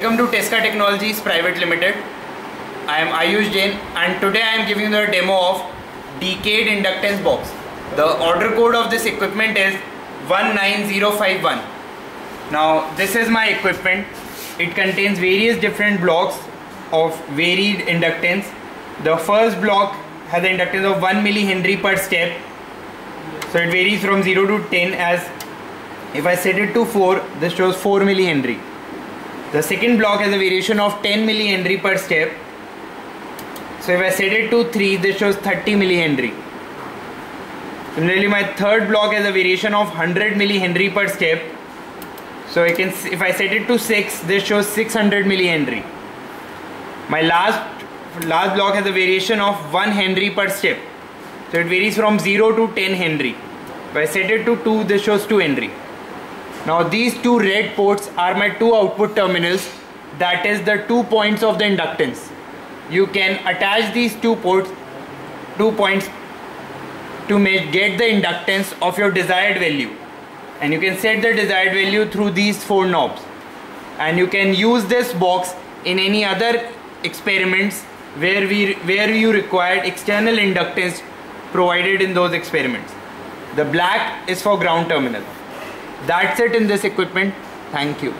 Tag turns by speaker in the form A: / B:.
A: Welcome to Tesca Technologies Private Limited. I am Ayush Jain and today I am giving you a demo of Decade Inductance Box. The order code of this equipment is 19051. Now this is my equipment. It contains various different blocks of varied inductance. The first block has an inductance of 1 millihenry per step. So it varies from 0 to 10 as if I set it to 4, this shows 4 millihenry. The second block has a variation of 10 millihenry per step. So if I set it to 3, this shows 30 millihenry. Similarly, my third block has a variation of 100 millihenry per step. So I can, if I set it to 6, this shows 600 millihenry. My last last block has a variation of 1 henry per step. So it varies from 0 to 10 henry. If I set it to 2, this shows 2 henry. Now these two red ports are my two output terminals that is the two points of the inductance. You can attach these two ports, two points to make, get the inductance of your desired value and you can set the desired value through these four knobs and you can use this box in any other experiments where we where you required external inductance provided in those experiments. The black is for ground terminal. That's it in this equipment. Thank you.